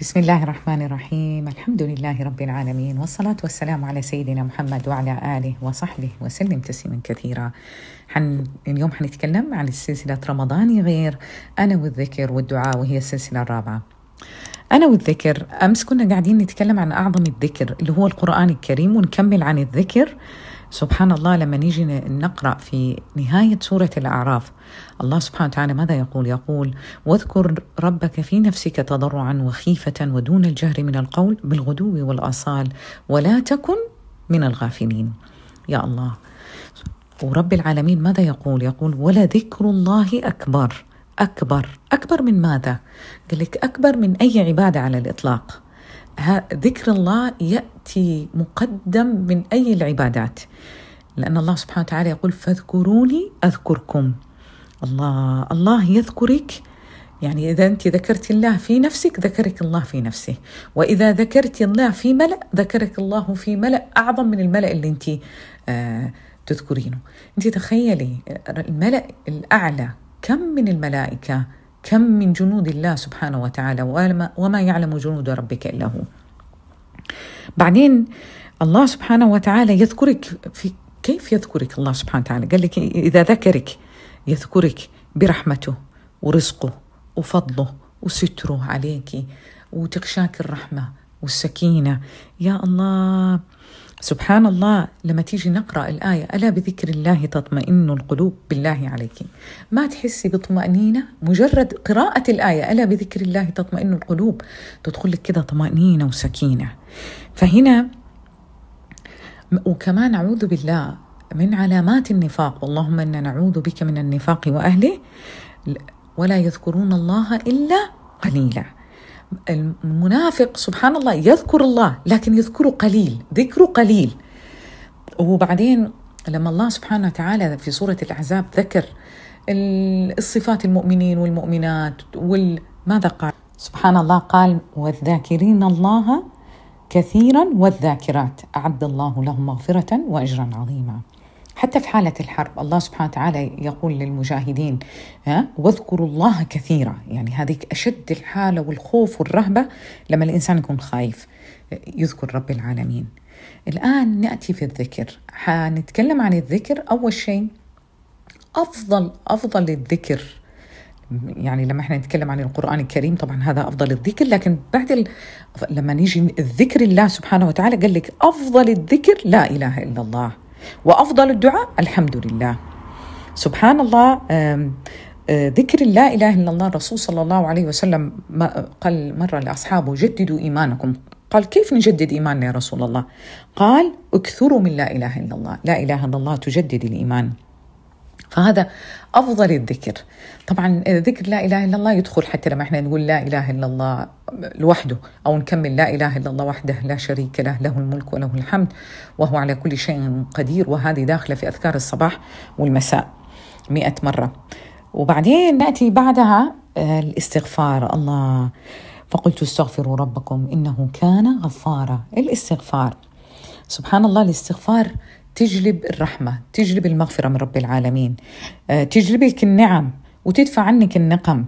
بسم الله الرحمن الرحيم الحمد لله رب العالمين والصلاة والسلام على سيدنا محمد وعلى آله وصحبه وسلم تسليما كثيرا حن اليوم حنتكلم عن السلسلة رمضاني غير. أنا والذكر والدعاء وهي السلسلة الرابعة. أنا والذكر أمس كنا قاعدين نتكلم عن أعظم الذكر اللي هو القرآن الكريم ونكمل عن الذكر. سبحان الله لما نيجي نقرأ في نهاية سورة الأعراف الله سبحانه وتعالى ماذا يقول؟ يقول واذكر ربك في نفسك تضرعا وخيفة ودون الجهر من القول بالغدو والآصال ولا تكن من الغافلين. يا الله. ورب العالمين ماذا يقول؟ يقول ولذكر الله أكبر. أكبر. أكبر من ماذا؟ قال لك أكبر من أي عبادة على الإطلاق. ذكر الله يأتي مقدم من أي العبادات. لأن الله سبحانه وتعالى يقول فاذكروني أذكركم. الله الله يذكرك. يعني إذا أنت ذكرت الله في نفسك ذكرك الله في نفسه. وإذا ذكرت الله في ملأ ذكرك الله في ملأ أعظم من الملأ اللي أنت آه تذكرينه. أنت تخيلي الملأ الأعلى كم من الملائكة كم من جنود الله سبحانه وتعالى وما يعلم جنود ربك إلا هو. بعدين الله سبحانه وتعالى يذكرك في كيف يذكرك الله سبحانه وتعالى؟ قال لك إذا ذكرك يذكرك برحمته ورزقه وفضله وستره عليك وتغشاك الرحمة والسكينة يا الله سبحان الله لما تيجي نقرأ الآية ألا بذكر الله تطمئن القلوب؟ بالله عليك. ما تحسي بطمانينه مجرد قراءة الآية ألا بذكر الله تطمئن القلوب؟ تدخل لك كده طمأنينة وسكينة. فهنا وكمان اعوذ بالله من علامات النفاق. اللهم أنا نعوذ بك من النفاق وأهله. ولا يذكرون الله إلا قليلا. المنافق سبحان الله يذكر الله لكن يذكره قليل ذكره قليل. وبعدين لما الله سبحانه وتعالى في سورة الأحزاب ذكر الصفات المؤمنين والمؤمنات ماذا قال؟ سبحان الله قال والذاكرين الله كثيرا والذاكرات. أعد الله لهم مغفرة وأجرا عظيما. حتى في حالة الحرب الله سبحانه وتعالى يقول للمجاهدين ها واذكروا الله كثيرا. يعني هذه أشد الحالة والخوف والرهبة لما الإنسان يكون خايف. يذكر رب العالمين. الآن نأتي في الذكر. حنتكلم عن الذكر. أول شيء أفضل أفضل الذكر يعني لما إحنا نتكلم عن القرآن الكريم طبعا هذا أفضل الذكر لكن بعد ال... لما نيجي الذكر الله سبحانه وتعالى قال لك أفضل الذكر لا إله إلا الله. وأفضل الدعاء الحمد لله سبحان الله ذكر لا إله إلا الله الرسول صلى الله عليه وسلم قال مرة لأصحابه جددوا إيمانكم قال كيف نجدد إيماننا يا رسول الله؟ قال اكثروا من لا إله إلا الله، لا إله إلا الله تجدد الإيمان. فهذا أفضل الذكر. طبعا ذكر لا إله إلا الله يدخل حتى لما إحنا نقول لا إله إلا الله لوحده أو نكمل لا إله إلا الله وحده لا شريك له له الملك وله الحمد وهو على كل شيء قدير وهذه داخلة في أذكار الصباح والمساء مئة مرة. وبعدين نأتي بعدها آه، الاستغفار. الله. فقلت استغفروا ربكم إنه كان غفارا. الاستغفار. سبحان الله الاستغفار تجلب الرحمة تجلب المغفرة من رب العالمين. آه، تجلب لك النعم وتدفع عنك النقم.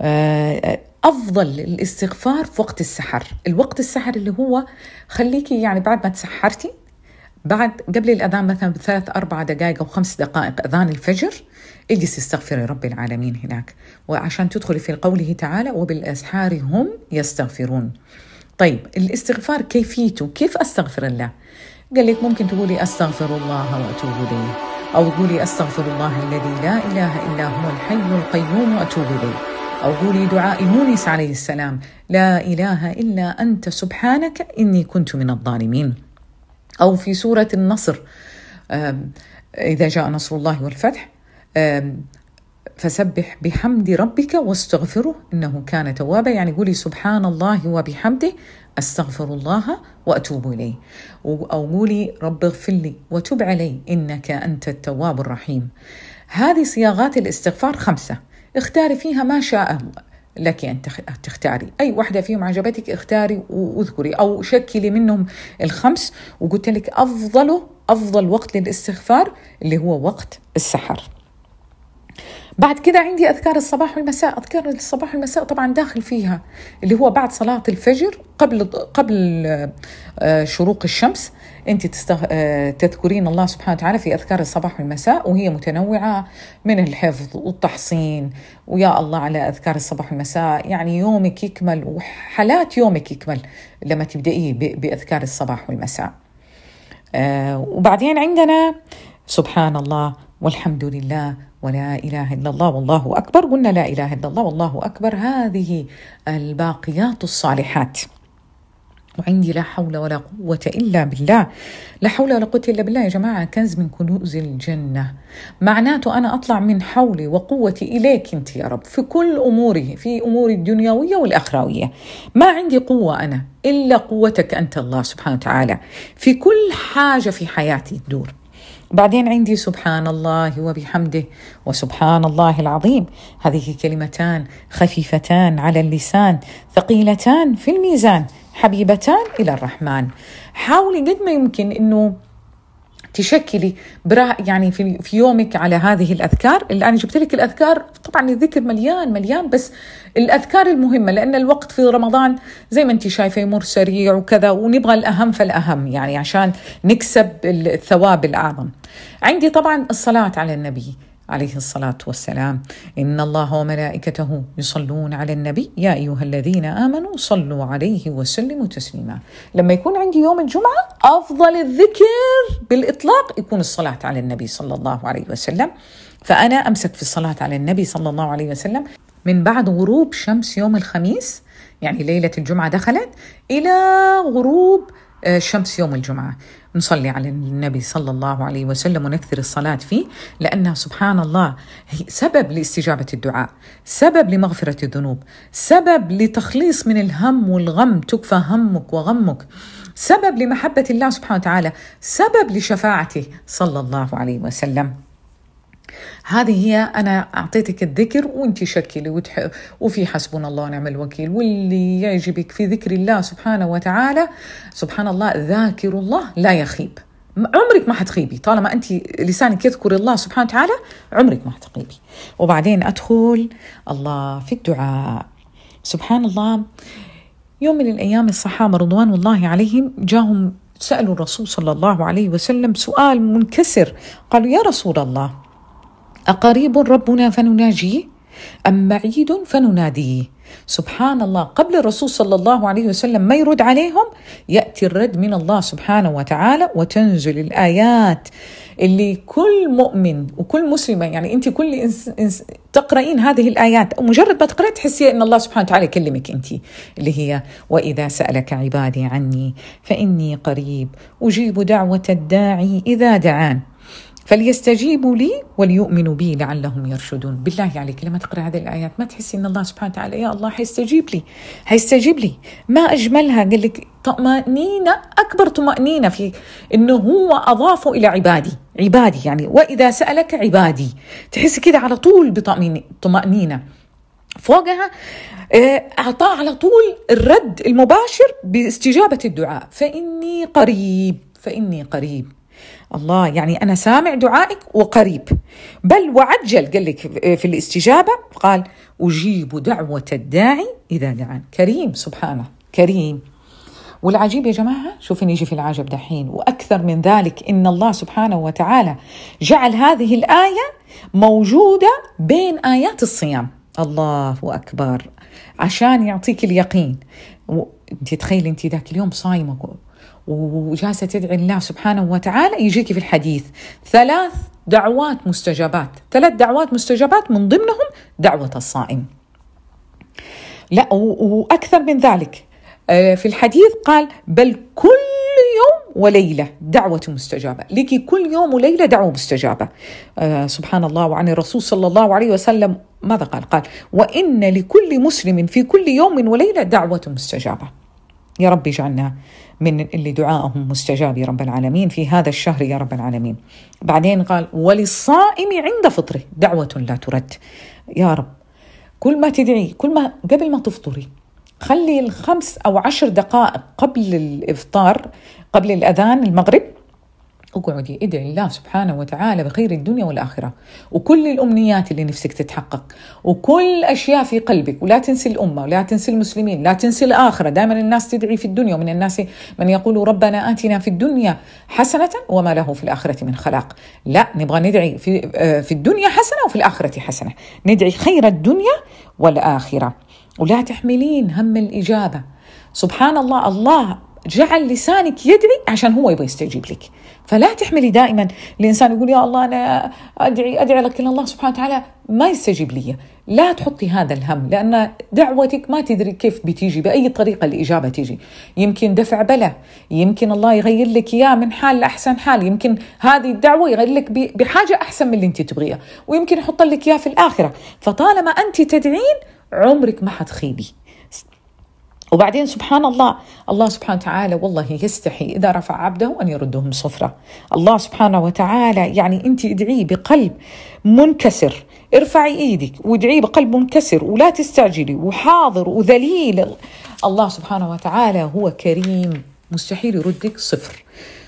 آه، أفضل الاستغفار في وقت السحر. الوقت السحر اللي هو خليكي يعني بعد ما تسحرتي بعد قبل الأذان مثلا بثلاث أربع دقائق أو خمس دقائق أذان الفجر اجلسي استغفري رب العالمين هناك. وعشان تدخلي في قوله تعالى وبالأسحار هم يستغفرون. طيب الاستغفار كيفيته؟ كيف أستغفر الله؟ قال لك ممكن تقولي أستغفر الله وأتوب إليه. أو تقولي أستغفر الله الذي لا إله إلا هو الحي القيوم وأتوب إليه. أو قولي دعاء يونس عليه السلام لا إله إلا أنت سبحانك إني كنت من الظالمين. أو في سورة النصر إذا جاء نصر الله والفتح فسبح بحمد ربك واستغفره إنه كان توابا. يعني قولي سبحان الله وبحمده أستغفر الله وأتوب إليه. أو قولي رب اغفر لي وتب علي إنك أنت التواب الرحيم. هذه صياغات الاستغفار خمسة. اختاري فيها ما شاء لك أن تختاري. أي واحدة فيهم عجبتك اختاري واذكري. أو شكلي منهم الخمس وقلت لك افضله أفضل وقت للاستغفار اللي هو وقت السحر. بعد كده عندي أذكار الصباح والمساء. أذكار الصباح والمساء طبعا داخل فيها اللي هو بعد صلاة الفجر قبل قبل آه، شروق الشمس أنت تستغ... آه، تذكرين الله سبحانه وتعالى في أذكار الصباح والمساء وهي متنوعة من الحفظ والتحصين ويا الله على أذكار الصباح والمساء. يعني يومك يكمل وحالات يومك يكمل لما تبدأيه ب... بأذكار الصباح والمساء. آه وبعدين عندنا سبحان الله والحمد لله ولا إله إلا الله والله أكبر. قلنا لا إله إلا الله والله أكبر. هذه الباقيات الصالحات. وعندي لا حول ولا قوة إلا بالله. لا حول ولا قوة إلا بالله يا جماعة. كنز من كنوز الجنة. معناته أنا أطلع من حولي وقوتي إليك أنت يا رب. في كل أموري في أموري الدنيوية والأخروية. ما عندي قوة أنا إلا قوتك أنت الله سبحانه وتعالى. في كل حاجة في حياتي تدور. بعدين عندي سبحان الله وبحمده وسبحان الله العظيم. هذه كلمتان خفيفتان على اللسان ثقيلتان في الميزان حبيبتان إلى الرحمن. حاولي قد ما يمكن إنه تشكلي برا يعني في, في يومك على هذه الأذكار اللي أنا جبت لك الأذكار طبعا الذكر مليان مليان بس الأذكار المهمة لأن الوقت في رمضان زي ما أنت شايفة يمر سريع وكذا ونبغى الأهم فالأهم يعني عشان نكسب الثواب الأعظم. عندي طبعا الصلاة على النبي عليه الصلاة والسلام. إن الله وملائكته يصلون على النبي. يا أيها الذين آمنوا صلوا عليه وسلموا تسليما. لما يكون عندي يوم الجمعة أفضل الذكر بالإطلاق يكون الصلاة على النبي صلى الله عليه وسلم. فأنا أمسك في الصلاة على النبي صلى الله عليه وسلم من بعد غروب شمس يوم الخميس. يعني ليلة الجمعة دخلت إلى غروب آه، شمس يوم الجمعة. نصلي على النبي صلى الله عليه وسلم ونكثر الصلاة فيه لأنها سبحان الله هي سبب لاستجابة الدعاء سبب لمغفرة الذنوب سبب لتخليص من الهم والغم تكفى همك وغمك سبب لمحبة الله سبحانه وتعالى سبب لشفاعته صلى الله عليه وسلم. هذه هي أنا أعطيتك الذكر وانت شكلي وتح... وفي حسبنا الله ونعم الوكيل واللي يعجبك في ذكر الله سبحانه وتعالى سبحان الله ذاكر الله لا يخيب. عمرك ما حتخيبي. طالما انت لسانك يذكر الله سبحانه وتعالى عمرك ما حتخيبي. وبعدين أدخل الله في الدعاء. سبحان الله يوم من الأيام الصحابة رضوان الله عليهم جاهم سألوا الرسول صلى الله عليه وسلم سؤال منكسر. قالوا يا رسول الله أقريب ربنا فنناجيه أم بعيد فنناديه؟ سبحان الله قبل الرسول صلى الله عليه وسلم ما يرد عليهم يأتي الرد من الله سبحانه وتعالى وتنزل الآيات اللي كل مؤمن وكل مسلمة يعني أنت كل إنس إنس تقرأين هذه الآيات مجرد ما تقرأ تحسي أن الله سبحانه وتعالى يكلمك أنت اللي هي وإذا سألك عبادي عني فإني قريب أجيب دعوة الداعي إذا دعان. فليستجيبوا لي وليؤمنوا بي لعلهم يرشدون. بالله عليك لما تقرأ هذه الآيات ما تحسي أن الله سبحانه وتعالى يا الله حيستجيب لي حيستجيب لي. ما أجملها قال لك طمأنينة أكبر طمأنينة في أنه هو أضافه إلى عبادي عبادي يعني وإذا سألك عبادي. تحسي كده على طول بطمأنينة فوقها آه، أعطاه على طول الرد المباشر باستجابة الدعاء. فإني قريب فإني قريب. الله يعني أنا سامع دعائك وقريب. بل وعجل قال لك في الاستجابة قال أجيب دعوة الداعي إذا دعان. كريم سبحانه كريم. والعجيب يا جماعة شوفي نيجي في العجب دحين. وأكثر من ذلك إن الله سبحانه وتعالى جعل هذه الآية موجودة بين آيات الصيام. الله أكبر. عشان يعطيك اليقين. أنت تخيلي أنت ذاك اليوم صايمة وجالسة تدعي الله سبحانه وتعالى يجيك في الحديث. ثلاث دعوات مستجابات. ثلاث دعوات مستجابات من ضمنهم دعوة الصائم. لا وأكثر من ذلك. آه، في الحديث قال بل كل يوم وليلة دعوة مستجابة. لك كل يوم وليلة دعوة مستجابة. آه، سبحان الله وعن الرسول صلى الله عليه وسلم ماذا قال؟ قال وإن لكل مسلم في كل يوم وليلة دعوة مستجابة. يا رب اجعلنا من اللي دعائهم مستجاب يا رب العالمين في هذا الشهر يا رب العالمين. بعدين قال وللصائم عند فطره دعوة لا ترد. يا رب كل ما تدعي كل ما قبل ما تفطري خلي الخمس أو عشر دقائق قبل الإفطار قبل الأذان المغرب اقعدي ادعي الله سبحانه وتعالى بخير الدنيا والآخرة. وكل الأمنيات اللي نفسك تتحقق. وكل أشياء في قلبك. ولا تنسي الأمة ولا تنسي المسلمين لا تنسي الآخرة. دائما الناس تدعي في الدنيا ومن الناس من يقول ربنا آتنا في الدنيا حسنة وما له في الآخرة من خلاق. لا نبغى ندعي في آه، في الدنيا حسنة وفي الآخرة حسنة. ندعي خير الدنيا والآخرة. ولا تحملين هم الإجابة. سبحان الله الله جعل لسانك يدعي عشان هو يبغى يستجيب لك. فلا تحملي دائما. الإنسان يقول يا الله أنا أدعي أدعي لكن الله سبحانه وتعالى. ما يستجيب لي. لا تحطي هذا الهم لأن دعوتك ما تدري كيف بتيجي بأي طريقة الإجابة تيجي. يمكن دفع بلا يمكن الله يغير لك اياه من حال لأحسن حال. يمكن هذه الدعوة يغير لك بحاجة أحسن من اللي أنت تبغيها. ويمكن يحط لك اياه في الآخرة. فطالما أنت تدعين عمرك ما حتخيبي. وبعدين سبحان الله الله سبحانه وتعالى والله يستحي إذا رفع عبده أن يردهم صفرة. الله سبحانه وتعالى يعني أنت ادعيه بقلب منكسر. ارفعي إيدك وادعيه بقلب منكسر ولا تستعجلي وحاضر وذليل. الله سبحانه وتعالى هو كريم. مستحيل يردك صفر.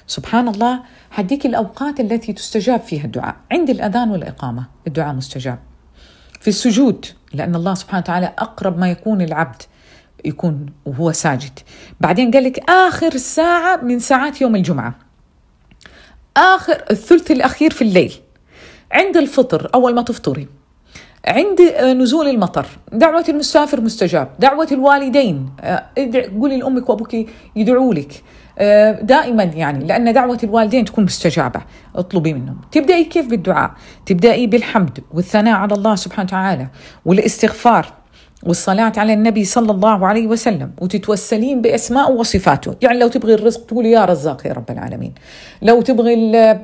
سبحان الله حديك الأوقات التي تستجاب فيها الدعاء. عند الأذان والإقامة الدعاء مستجاب. في السجود لأن الله سبحانه وتعالى أقرب ما يكون العبد يكون وهو ساجد. بعدين قال لك آخر ساعة من ساعات يوم الجمعة. آخر الثلث الأخير في الليل. عند الفطر أول ما تفطري. عند نزول المطر. دعوة المسافر مستجاب. دعوة الوالدين. آه، قولي لأمك وأبوك يدعوا لك. آه، دائما يعني لأن دعوة الوالدين تكون مستجابة. اطلبي منهم. تبدأي كيف بالدعاء؟ تبدأي بالحمد والثناء على الله سبحانه وتعالى والاستغفار. والصلاة على النبي صلى الله عليه وسلم وتتوسلين بأسماء وصفاته. يعني لو تبغي الرزق تقولي يا رزاق يا رب العالمين. لو تبغي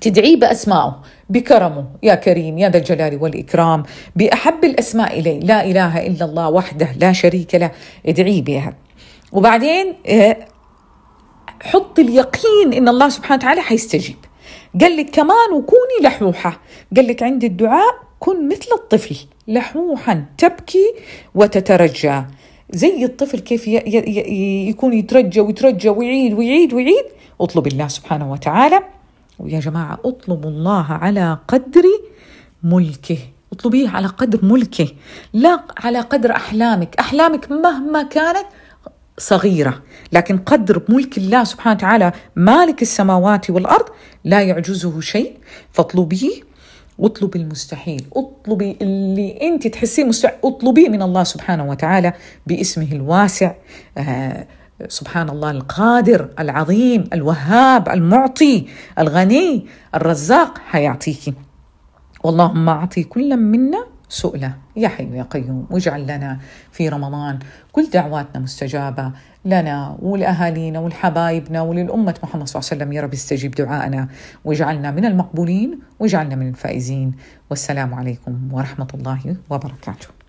تدعي بأسمائه بكرمه يا كريم يا ذا الجلال والإكرام بأحب الأسماء إليه لا إله إلا الله وحده لا شريك له ادعي بها. وبعدين آه، حط اليقين إن الله سبحانه وتعالى حيستجيب. قال لك كمان وكوني لحوحة. قال لك عند الدعاء كن مثل الطفل لحوحا تبكي وتترجى. زي الطفل كيف يكون يترجى ويترجى ويعيد ويعيد ويعيد. اطلب الله سبحانه وتعالى. ويا جماعة اطلبوا الله على قدر ملكه. اطلبيه على قدر ملكه لا على قدر أحلامك. أحلامك مهما كانت صغيرة لكن قدر ملك الله سبحانه وتعالى. مالك السماوات والأرض لا يعجزه شيء. فاطلبيه واطلبي المستحيل. اطلبي اللي انت تحسيه مستحيل. اطلبيه من الله سبحانه وتعالى باسمه الواسع. آه سبحان الله القادر العظيم الوهاب المعطي الغني الرزاق حيعطيك واللهم اعطي كل منا سؤلة. يا حي يا قيوم واجعل لنا في رمضان كل دعواتنا مستجابة لنا ولأهالينا ولحبايبنا وللأمة محمد صلى الله عليه وسلم. يا رب استجيب دعائنا واجعلنا من المقبولين واجعلنا من الفائزين. والسلام عليكم ورحمة الله وبركاته.